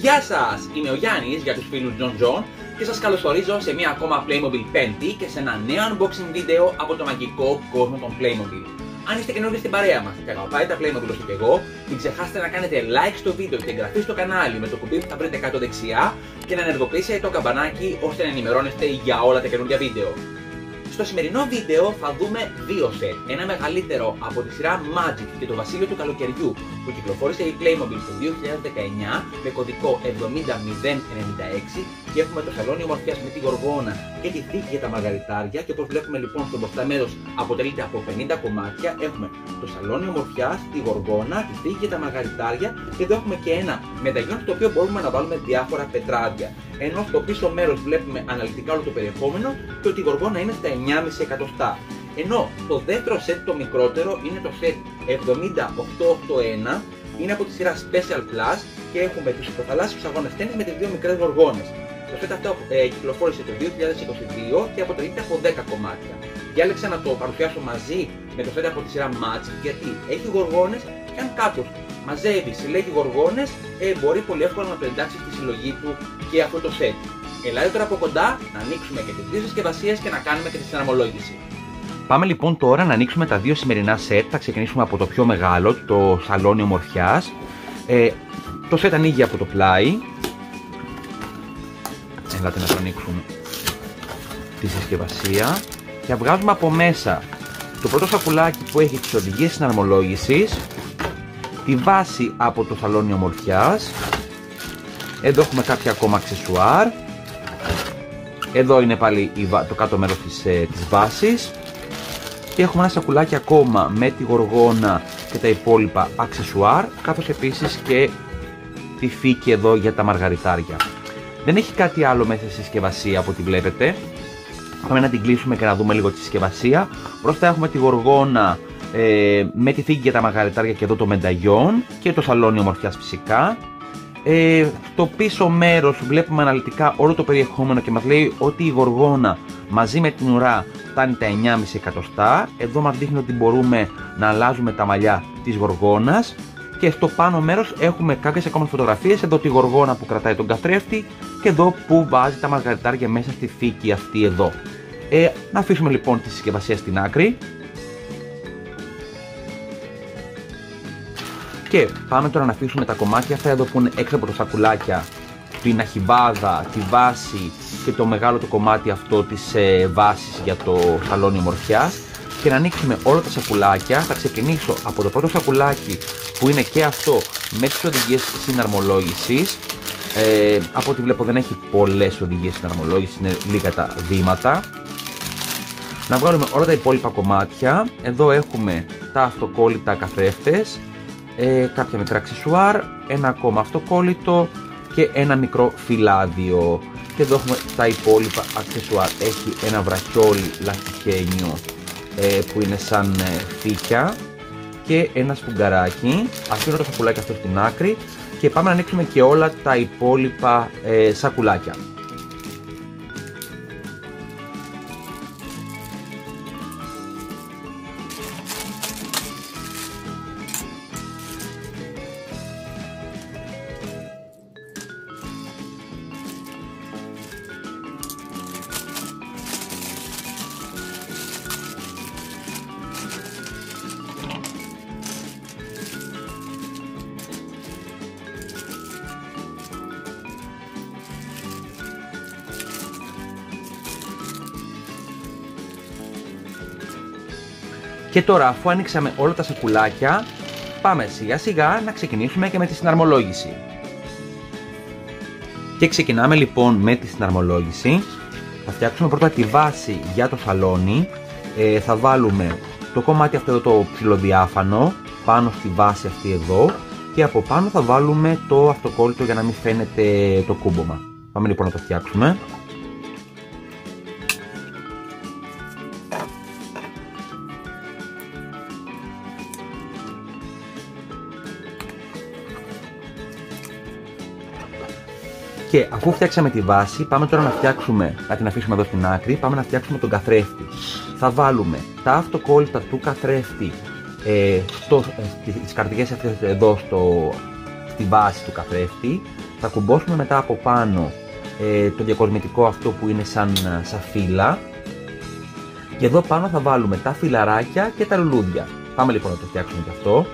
Γεια σας! Είμαι ο Γιάννης για τους φίλους John John και σας καλωσορίζω σε μια ακόμα Playmobil 5 και σε ένα νέο unboxing βίντεο από το μαγικό κόσμο των Playmobil. Αν είστε καινούργιοι στην παρέα μας και αγαπάτε τα Playmobil όσο και εγώ, μην ξεχάσετε να κάνετε like στο βίντεο και εγγραφή στο κανάλι με το κουμπί που θα βρείτε κάτω δεξιά και να ενεργοποιήσετε το καμπανάκι ώστε να ενημερώνεστε για όλα τα καινούργια βίντεο. Στο σημερινό βίντεο θα δούμε δύο σετ. Ένα μεγαλύτερο από τη σειρά Magic και το βασίλειο του καλοκαιριού που κυκλοφόρησε η Playmobil το 2019 με κωδικό 70096 και έχουμε το σαλόνι ομορφιάς με τη γοργόνα και τη θήκη για τα μαργαριτάρια και όπως βλέπουμε λοιπόν στο μπροστά μέρος αποτελείται από 50 κομμάτια έχουμε το σαλόνι ομορφιάς, τη γοργόνα, τη θήκη για τα μαργαριτάρια και εδώ έχουμε και ένα μεταγιόν στο οποίο μπορούμε να βάλουμε διάφορα πετράδια ενώ στο πίσω μέρος βλέπουμε αναλυτικά όλο το περιεχόμενο και ότι η γοργόνα είναι στα 9,5 εκατοστά. Ενώ το δεύτερο set το μικρότερο είναι το set 70881, είναι από τη σειρά Special Plus και έχουμε τους υποθαλάσσιους αγώνες τέννις με τις δύο μικρές γοργόνες. Το set αυτό ε, κυκλοφόρησε το 2022 και αποτελείται από 10 κομμάτια. Διάλεξα να το παρουσιάσω μαζί με το set από τη σειρά Magic γιατί έχει γοργόνες και αν κάποιος μαζεύει, συλλέγει γοργόνες, ε, μπορεί πολύ εύκολα να το εντάξει στη συλλογή του και αυτό το set. Ελάτε τώρα από κοντά να ανοίξουμε και τις δύο συσκευασίες και να κάνουμε και τη συναρμολόγηση. Πάμε λοιπόν τώρα να ανοίξουμε τα δύο σημερινά σετ. Θα ξεκινήσουμε από το πιο μεγάλο, το σαλόνι ομορφιάς. Ε, το σετ ανοίγει από το πλάι. Ελάτε να το ανοίξουμε τη συσκευασία. Και βγάζουμε από μέσα το πρώτο σακουλάκι που έχει τις οδηγίες συναρμολόγησης, τη βάση από το σαλόνι ομορφιάς, εδώ έχουμε κάποια ακόμα αξεσουάρ, εδώ είναι πάλι το κάτω μέρος της, ε, της βάσης και έχουμε ένα σακουλάκι ακόμα με τη γοργόνα και τα υπόλοιπα αξεσουάρ καθώς επίσης και τη φύκη εδώ για τα μαργαριτάρια. Δεν έχει κάτι άλλο μέσα στη συσκευασία από ό,τι βλέπετε. Πάμε να την κλείσουμε και να δούμε λίγο τη συσκευασία. Μπροστά έχουμε τη γοργόνα ε, με τη φύγη για τα μαργαριτάρια και εδώ το μενταγιόν και το σαλόνι ομορφιάς φυσικά. Ε, στο πίσω μέρος βλέπουμε αναλυτικά όλο το περιεχόμενο και μας λέει ότι η γοργόνα μαζί με την ουρά φτάνει τα 9,5 εκατοστά. Εδώ μας δείχνει ότι μπορούμε να αλλάζουμε τα μαλλιά της γοργόνας και στο πάνω μέρος έχουμε κάποιες ακόμα φωτογραφίες, εδώ τη γοργόνα που κρατάει τον καθρέφτη και εδώ που βάζει τα μαργαριτάρια μέσα στη θήκη αυτή εδώ. Ε, να αφήσουμε λοιπόν τη συσκευασία στην άκρη. Και πάμε τώρα να αφήσουμε τα κομμάτια αυτά εδώ που είναι έξω από τα σακουλάκια, την αχιβάδα, τη βάση και το μεγάλο το κομμάτι αυτό της ε, βάσης για το σαλόνι ομορφιάς και να ανοίξουμε όλα τα σακουλάκια. Θα ξεκινήσω από το πρώτο σακουλάκι που είναι και αυτό με τις οδηγίες συναρμολόγησης. Ε, από ό,τι βλέπω δεν έχει πολλές οδηγίες συναρμολόγησης, είναι λίγα τα βήματα. Να βγάλουμε όλα τα υπόλοιπα κομμάτια. Εδώ έχουμε τα αυτοκόλλητα καθρέφτες, ε, κάποια μικρά αξισουάρ, ένα ακόμα αυτοκόλλητο και ένα μικρό φυλάδιο. Και εδώ έχουμε τα υπόλοιπα αξισουάρ. Έχει ένα βραχιόλι λαστιχένιο ε, που είναι σαν ε, φύκια και ένα σφουγγαράκι. Αφήνω το σακουλάκι αυτό στην άκρη και πάμε να ανοίξουμε και όλα τα υπόλοιπα ε, σακουλάκια. Και τώρα αφού άνοιξαμε όλα τα σακουλάκια, πάμε σιγά σιγά να ξεκινήσουμε και με τη συναρμολόγηση. Και ξεκινάμε λοιπόν με τη συναρμολόγηση. Θα φτιάξουμε πρώτα τη βάση για το σαλόνι. Ε, θα βάλουμε το κομμάτι αυτό εδώ το ψηλοδιάφανο πάνω στη βάση αυτή εδώ και από πάνω θα βάλουμε το αυτοκόλλητο για να μην φαίνεται το κούμπομα. Πάμε λοιπόν να το φτιάξουμε. Και αφού φτιάξαμε τη βάση, πάμε τώρα να φτιάξουμε, να την αφήσουμε εδώ στην άκρη, πάμε να φτιάξουμε τον καθρέφτη. Θα βάλουμε τα αυτοκόλλητα του καθρέφτη ε, στο, ε, τις καρδιές αυτές εδώ στο, στη βάση του καθρέφτη Θα κουμπώσουμε μετά από πάνω ε, το διακοσμητικό αυτό που είναι σαν, σαν φύλλα και εδώ πάνω θα βάλουμε τα φιλαράκια και τα λουλούδια. Πάμε λοιπόν να το φτιάξουμε και αυτό.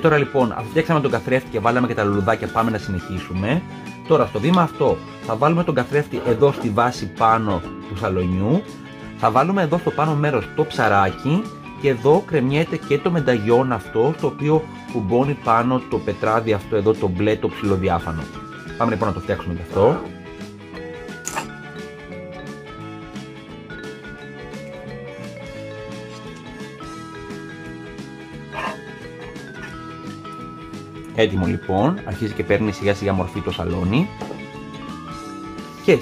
Και τώρα λοιπόν, αφού φτιάξαμε τον καθρέφτη και βάλαμε και τα λουλουδάκια, πάμε να συνεχίσουμε. Τώρα στο βήμα αυτό θα βάλουμε τον καθρέφτη εδώ στη βάση πάνω του σαλονιού. Θα βάλουμε εδώ στο πάνω μέρος το ψαράκι και εδώ κρεμιέται και το μενταγιόν αυτό στο οποίο κουμπώνει πάνω το πετράδι αυτό εδώ το μπλε το ψιλοδιάφανο. Πάμε λοιπόν να το φτιάξουμε και αυτό. Έτοιμο λοιπόν, αρχίζει και παίρνει σιγά σιγά μορφή το σαλόνι. Και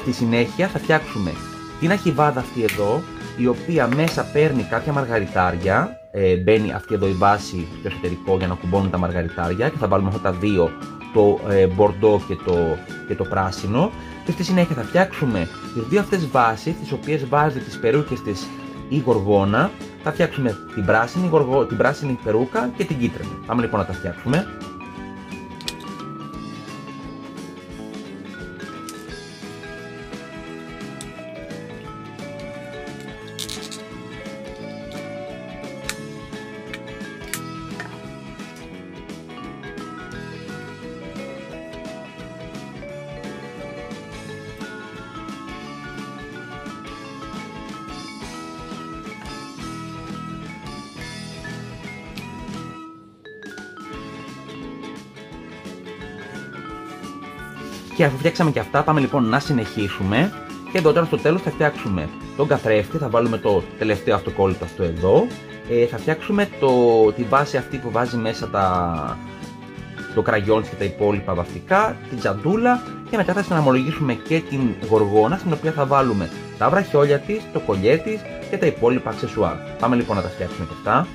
στη συνέχεια θα φτιάξουμε την αχιβάδα αυτή εδώ, η οποία μέσα παίρνει κάποια μαργαριτάρια. Ε, μπαίνει αυτή εδώ η βάση στο εσωτερικό για να κουμπώνουν τα μαργαριτάρια και θα βάλουμε αυτά τα δύο, το ε, μπορντό και το, και το πράσινο. Και στη συνέχεια θα φτιάξουμε τις δύο αυτές βάσεις, τις οποίες βάζει τις περούκες της η γοργόνα. Θα φτιάξουμε την πράσινη, γοργο, την πράσινη περούκα και την κίτρινη. Πάμε λοιπόν να τα φτιάξουμε. Και αφού φτιάξαμε και αυτά, πάμε λοιπόν να συνεχίσουμε. Και εδώ τώρα στο τέλος θα φτιάξουμε τον καθρέφτη, θα βάλουμε το τελευταίο αυτοκόλλητο αυτό εδώ. Ε, θα φτιάξουμε το, τη βάση αυτή που βάζει μέσα τα, το κραγιόν και τα υπόλοιπα βαφτικά, την τζαντούλα και μετά θα συναμολογήσουμε και την γοργόνα στην οποία θα βάλουμε τα βραχιόλια της, το κολλιέ της και τα υπόλοιπα αξεσουάρ. Πάμε λοιπόν να τα φτιάξουμε και αυτά.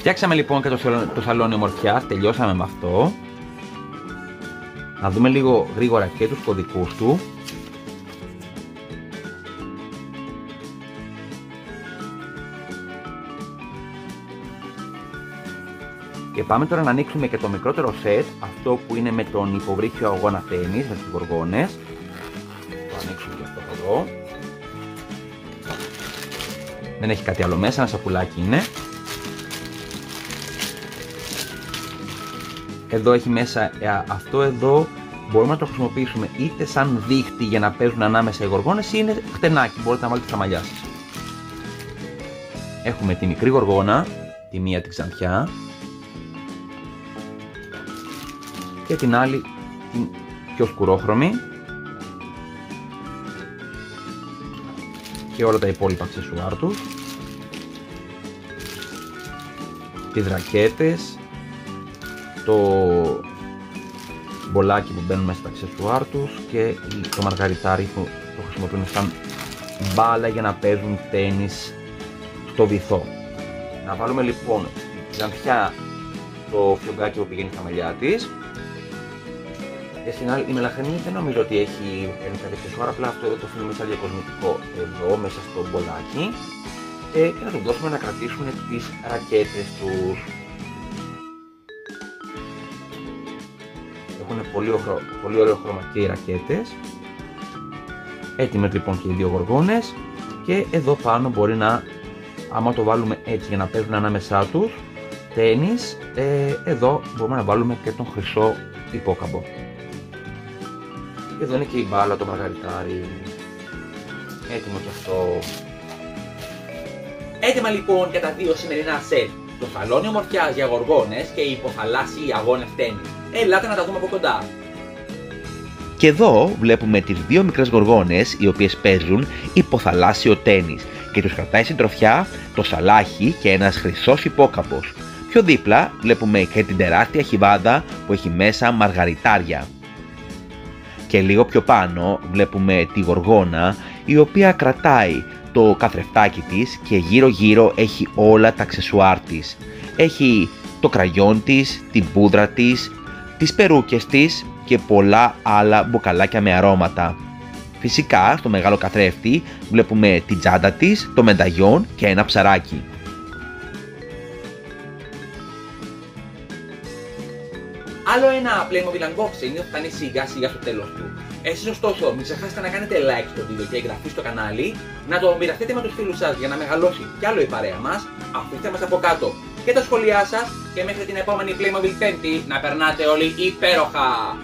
Φτιάξαμε λοιπόν και το, το σαλόνι ομορφιά, τελειώσαμε με αυτό. Να δούμε λίγο γρήγορα και τους κωδικούς του. Και πάμε τώρα να ανοίξουμε και το μικρότερο σετ, αυτό που είναι με τον υποβρύχιο αγώνα τέννις, με τις γοργόνες. Το ανοίξουμε και αυτό εδώ. Δεν έχει κάτι άλλο μέσα, ένα σακουλάκι είναι. Εδώ έχει μέσα ε, αυτό εδώ μπορούμε να το χρησιμοποιήσουμε είτε σαν δίχτυ για να παίζουν ανάμεσα οι γοργόνες ή είναι χτενάκι, μπορείτε να βάλετε στα μαλλιά σας. έχουμε τη μικρή γοργόνα, τη μία την ξανθιά και την άλλη την πιο σκουρόχρωμη και όλα τα υπόλοιπα αξεσουάρ τους τις ρακέτες το μπολάκι που μπαίνουν μέσα στα αξεσουάρ τους και το μαργαριτάρι που το χρησιμοποιούν σαν μπάλα για να παίζουν τένις στο βυθό. Να βάλουμε λοιπόν την ξανθιά το φιωγκάκι που πηγαίνει στα μαλλιά της και στην άλλη, η μελαχρινή δεν νομίζω ότι έχει κάποια αξεσουάρ, απλά αυτό εδώ το αφήνουμε σαν διακοσμητικό εδώ μέσα στο μπολάκι ε, και να του δώσουμε να κρατήσουν τις ρακέτες τους. Έχουν πολύ, πολύ ωραίο χρώμα και οι ρακέτες. Έτοιμες λοιπόν και οι δύο γοργόνες και εδώ πάνω μπορεί να, άμα το βάλουμε έτσι για να παίζουν ανάμεσά τους, τένις, ε, εδώ μπορούμε να βάλουμε και τον χρυσό υπόκαμπο. Εδώ είναι και η μπάλα, το μαργαριτάρι. Έτοιμος και αυτό. Έτοιμα λοιπόν για τα δύο σημερινά σετ. Το σαλόνι ομορφιάς για γοργόνες και οι υποθαλάσσιοι αγώνες τέννη. Ελάτε να τα δούμε από κοντά. Και εδώ βλέπουμε τις δύο μικρές γοργόνες οι οποίες παίζουν υποθαλάσσιο τέννις και τους κρατάει συντροφιά το σαλάχι και ένας χρυσός υπόκαπος. Πιο δίπλα βλέπουμε και την τεράστια χιβάδα που έχει μέσα μαργαριτάρια και λίγο πιο πάνω βλέπουμε τη γοργόνα η οποία κρατάει το καθρεφτάκι της και γύρω γύρω έχει όλα τα αξεσουάρ της. Έχει το κραγιόν της, την πούδρα της, τις περούκες της και πολλά άλλα μπουκαλάκια με αρώματα. Φυσικά στο μεγάλο καθρέφτη βλέπουμε την τσάντα της, το μενταγιόν και ένα ψαράκι. Άλλο ένα Playmobil Unboxing φτάνει σιγά σιγά στο τέλος του. Εσείς ωστόσο μην ξεχάσετε να κάνετε like στο βίντεο και εγγραφή στο κανάλι, να το μοιραστείτε με τους φίλους σας για να μεγαλώσει κι άλλο η παρέα μας, αφήστε μας από κάτω και τα σχόλιά σας και μέχρι την επόμενη Playmobil 5 να περνάτε όλοι υπέροχα!